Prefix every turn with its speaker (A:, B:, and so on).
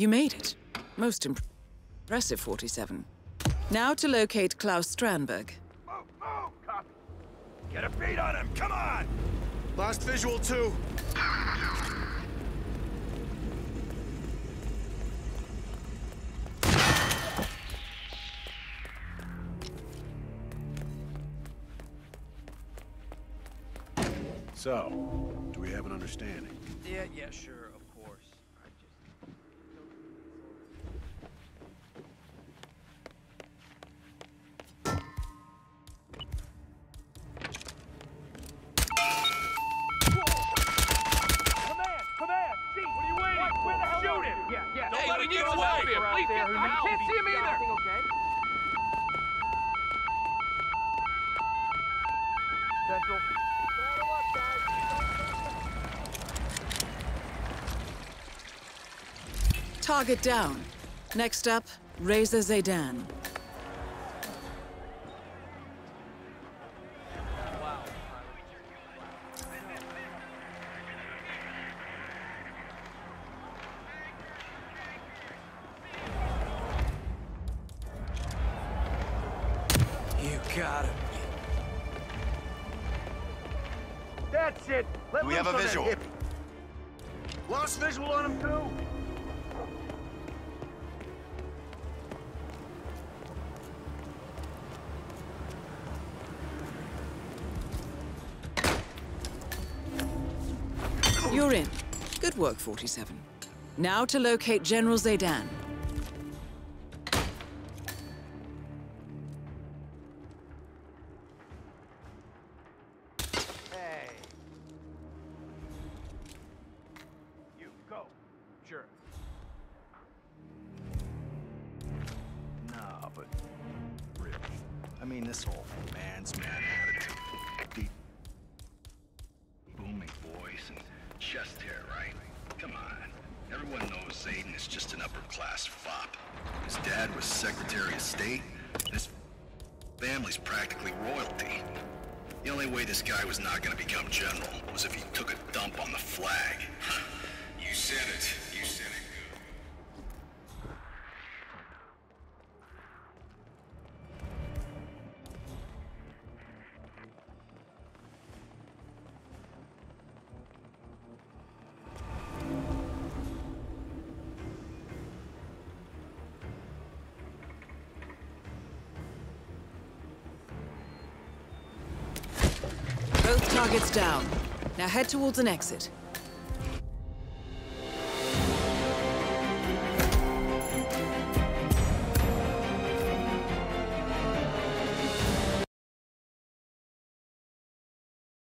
A: You made it. Most imp impressive, 47. Now to locate Claus Strandberg.
B: Move, move, copy. Get a beat on him, come on!
C: Last visual, too.
D: So, do we have an understanding?
E: Yeah, yeah, sure,
B: him! Yeah, yeah.
F: Don't let him get away! Please get the
B: I can't see him either! okay? Central. Saddle up, guys.
A: Target down. Next up, Reza Zaydan.
E: You got him.
B: That's it! Let
C: Do we have a visual?
B: hippie.
C: Last visual on him, too.
A: You're in. Good work, 47. Now to locate General Zaydan.
C: I mean, this whole man's man attitude. Deep
G: booming voice and chest hair, right? Come on. Everyone knows Zaydan is just an upper-class fop. His dad was Secretary of State, and his family's practically royalty. The only way this guy was not gonna become general was if he took a dump on the flag.
A: Targets down. Now head towards an exit.